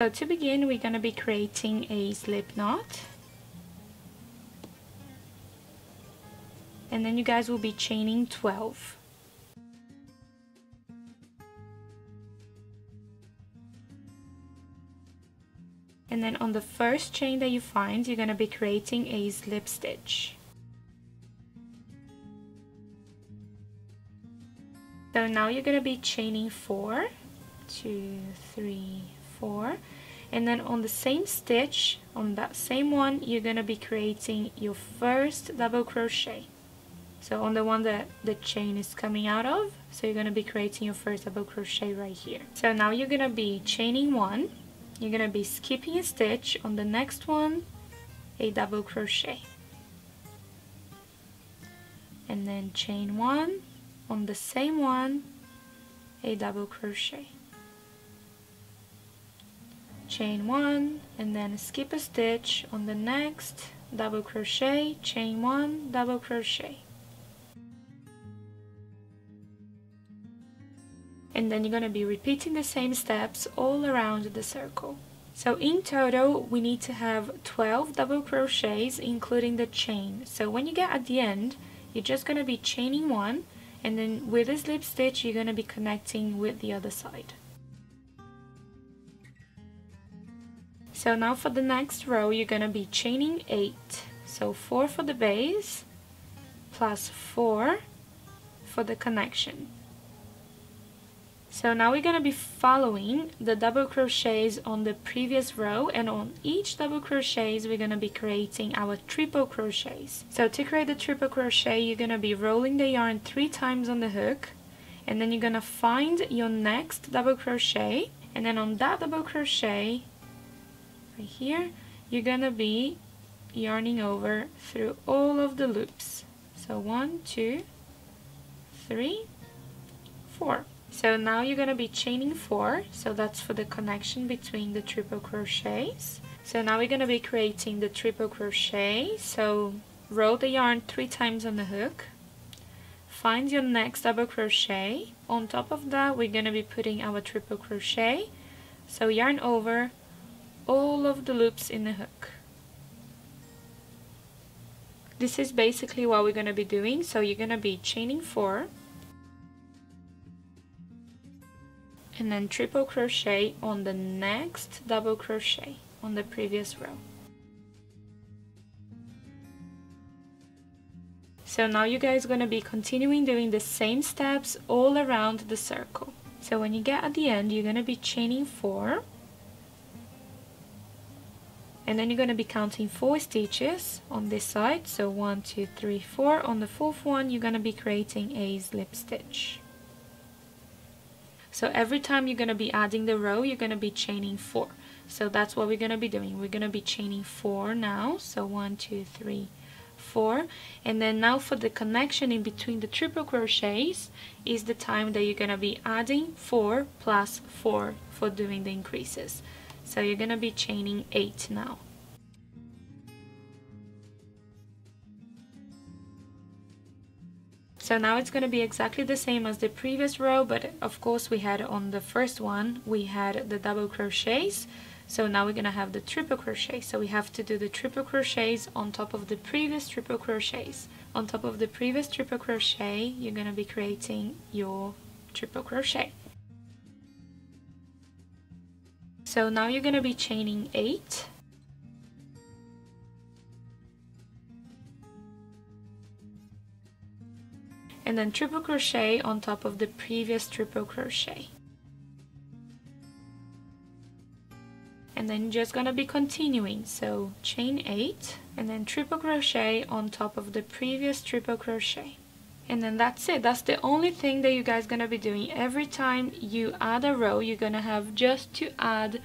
So to begin we're going to be creating a slip knot. And then you guys will be chaining 12 and then on the first chain that you find you're going to be creating a slip stitch. So now you're going to be chaining four two three four. And then on the same stitch on that same one you're to be creating your first double crochet. So on the one that the chain is coming out of so you're to be creating your first double crochet right here. So now you're to be chaining one. You're to be skipping a stitch on the next one a double crochet. And then chain one on the same one a double crochet chain one and then skip a stitch on the next double crochet chain one double crochet. And then you're going to be repeating the same steps all around the circle. So in total we need to have 12 double crochets including the chain. So when you get at the end you're just going to be chaining one and then with a slip stitch you're going to be connecting with the other side So now for the next row, you're going to be chaining 8. So 4 for the base, plus 4 for the connection. So now we're going to be following the double crochets on the previous row and on each double crochets we're going to be creating our triple crochets. So to create the triple crochet you're going to be rolling the yarn three times on the hook and then you're going to find your next double crochet and then on that double crochet right here you're gonna be yarning over through all of the loops. So one two three four. So now you're gonna be chaining four. So that's for the connection between the triple crochets. So now we're gonna be creating the triple crochet. So roll the yarn three times on the hook. Find your next double crochet. On top of that we're gonna be putting our triple crochet. So yarn over all of the loops in the hook. This is basically what we're going to be doing. So you're going to be chaining four and then triple crochet on the next double crochet on the previous row. So now you guys are going to be continuing doing the same steps all around the circle. So when you get at the end, you're going to be chaining four and then you're going to be counting four stitches on this side. So one two three four. On the fourth one you're going to be creating a slip stitch. So every time you're going to be adding the row you're going to be chaining four. So that's what we're going to be doing. We're going to be chaining four now. So one two three four. And then now for the connection in between the triple crochets is the time that you're going to be adding four plus four for doing the increases so you're to be chaining 8 now. So now it's going to be exactly the same as the previous row, but of course we had on the first one, we had the double crochets. So now we're going to have the triple crochet. So we have to do the triple crochets on top of the previous triple crochets. On top of the previous triple crochet, you're going to be creating your triple crochet. So now you're to be chaining 8 and then triple crochet on top of the previous triple crochet. And then just gonna be continuing. So chain 8 and then triple crochet on top of the previous triple crochet and then that's it. That's the only thing that you guys gonna be doing. Every time you add a row you're gonna have just to add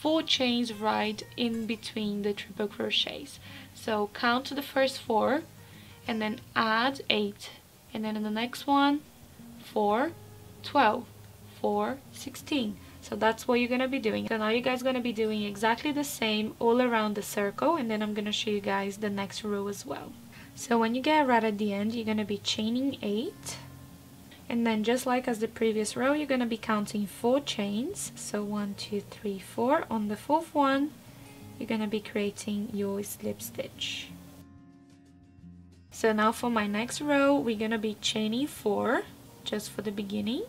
four chains right in between the triple crochets. So count to the first four and then add eight. And then in the next one 4 12 4 16 so that's what you're going to be doing. So now you guys going to be doing exactly the same all around the circle and then I'm going to show you guys the next row as well so when you get right at the end, you're going to be chaining 8. and then just like as the previous row you're going to be counting four chains. So one two three four. On the fourth one you're going to be creating your slip stitch. So now for my next row we're going to be chaining four just for the beginning.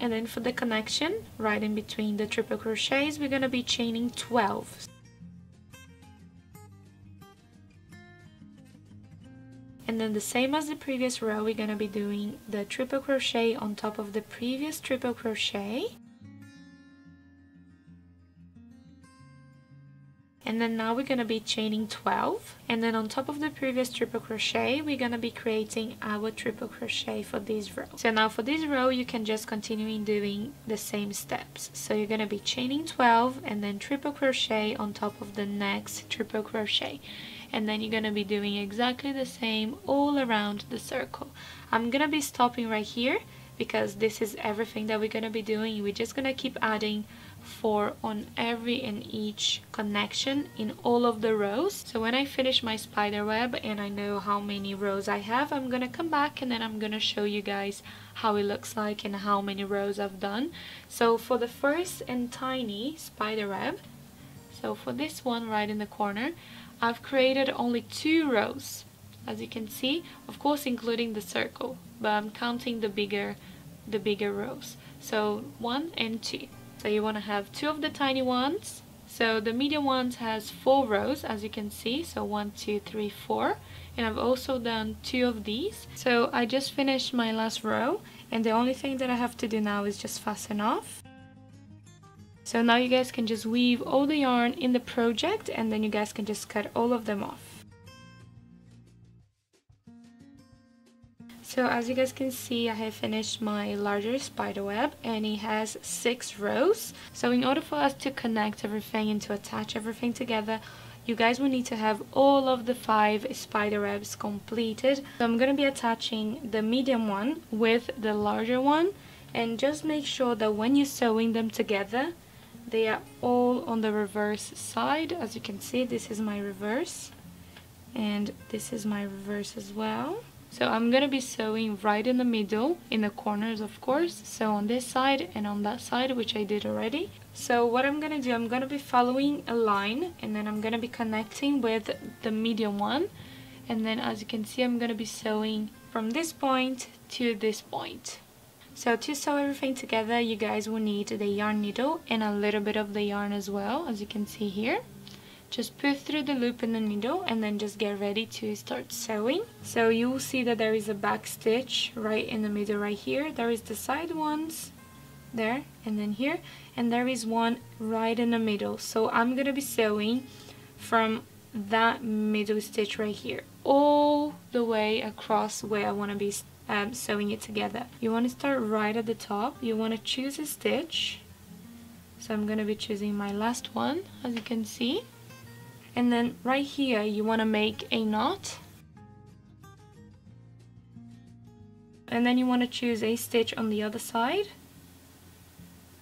And then for the connection right in between the triple crochets we're going to be chaining 12 and then the same as the previous row we're to be doing the triple crochet on top of the previous triple crochet and then now we're going to be chaining 12 and then on top of the previous triple crochet we're going to be creating our triple crochet for this row. So now for this row you can just continue doing the same steps. So you're going to be chaining 12 and then triple crochet on top of the next triple crochet. And then you're going to be doing exactly the same all around the circle. I'm going to be stopping right here because this is everything that we're going to be doing. We're just going to keep adding 4 on every and each connection in all of the rows. So when I finish my spider web and I know how many rows I have, I'm gonna come back and then I'm gonna show you guys how it looks like and how many rows I've done. So for the first and tiny spider web, so for this one right in the corner, I've created only two rows as you can see of course including the circle but I'm counting the bigger the bigger rows so one and two so you want to have two of the tiny ones. So the medium ones has four rows as you can see. So one, two, three, four. And I've also done two of these. So I just finished my last row and the only thing that I have to do now is just fasten off. So now you guys can just weave all the yarn in the project and then you guys can just cut all of them off. So as you guys can see, I have finished my larger spider web and it has six rows. So in order for us to connect everything and to attach everything together, you guys will need to have all of the five spider webs completed. So I'm going to be attaching the medium one with the larger one and just make sure that when you're sewing them together, they are all on the reverse side. As you can see, this is my reverse and this is my reverse as well. So I'm going to be sewing right in the middle, in the corners of course, so on this side and on that side, which I did already. So what I'm going to do, I'm going to be following a line and then I'm going to be connecting with the medium one. And then as you can see, I'm going to be sewing from this point to this point. So to sew everything together, you guys will need the yarn needle and a little bit of the yarn as well, as you can see here just push through the loop in the needle and then just get ready to start sewing. So you will see that there is a back stitch right in the middle right here. There is the side ones there and then here. And there is one right in the middle. So I'm gonna be sewing from that middle stitch right here all the way across where I want to be um, sewing it together. You want to start right at the top. You want to choose a stitch. So I'm going to be choosing my last one as you can see and then right here you want to make a knot. And then you want to choose a stitch on the other side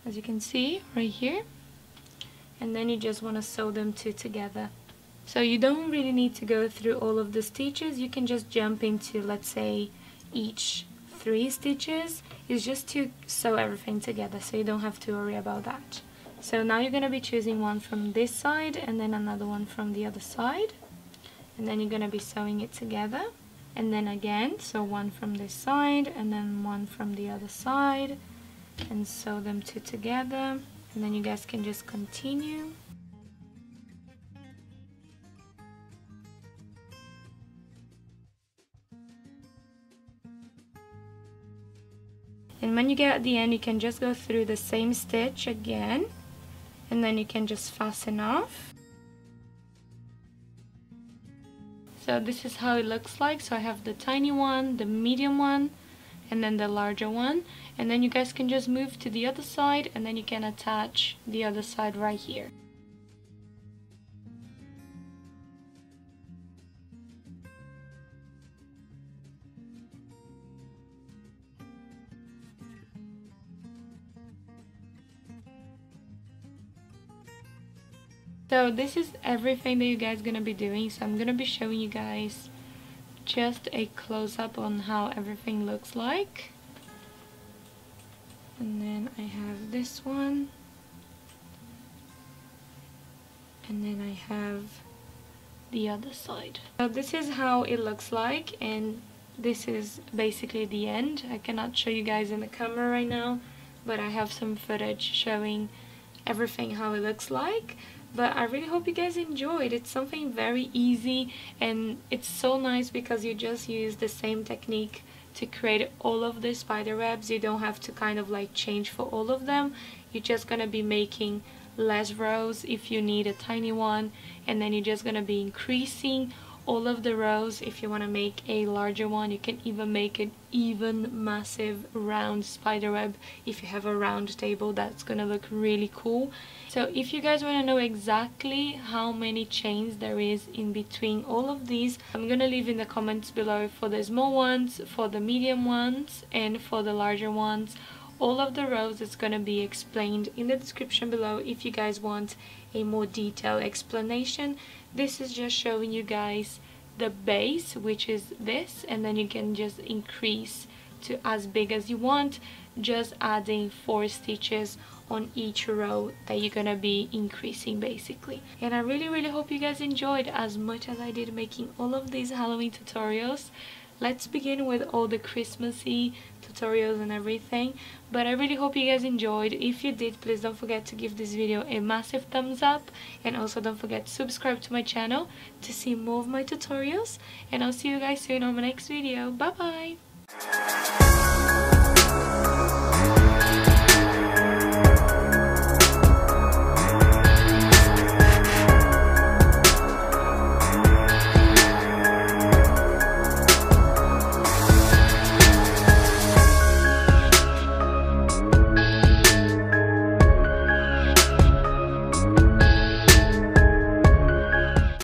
as you can see right here. And then you just want to sew them two together. So you don't really need to go through all of the stitches. You can just jump into let's say each three stitches. Is just to sew everything together so you don't have to worry about that so now you're going to be choosing one from this side and then another one from the other side. And then you're going to be sewing it together. And then again, so one from this side and then one from the other side. And sew them two together. And then you guys can just continue. And when you get at the end, you can just go through the same stitch again and then you can just fasten off. So this is how it looks like. So I have the tiny one the medium one and then the larger one. And then you guys can just move to the other side and then you can attach the other side right here So this is everything that you guys gonna be doing. So I'm gonna be showing you guys just a close-up on how everything looks like and then I have this one and then I have the other side. So this is how it looks like and this is basically the end. I cannot show you guys in the camera right now but I have some footage showing everything how it looks like but I really hope you guys enjoyed. It's something very easy and it's so nice because you just use the same technique to create all of the spider webs. You don't have to kind of like change for all of them. You're just gonna be making less rows if you need a tiny one and then you're just gonna be increasing all of the rows. If you want to make a larger one you can even make an even massive round spider web. If you have a round table that's gonna look really cool. So if you guys want to know exactly how many chains there is in between all of these i'm gonna leave in the comments below for the small ones for the medium ones and for the larger ones all of the rows is going to be explained in the description below if you guys want a more detailed explanation. This is just showing you guys the base which is this and then you can just increase to as big as you want just adding four stitches on each row that you're gonna be increasing basically. And I really really hope you guys enjoyed as much as I did making all of these Halloween tutorials let's begin with all the Christmassy tutorials and everything but I really hope you guys enjoyed. If you did please don't forget to give this video a massive thumbs up and also don't forget to subscribe to my channel to see more of my tutorials and I'll see you guys soon on my next video. Bye bye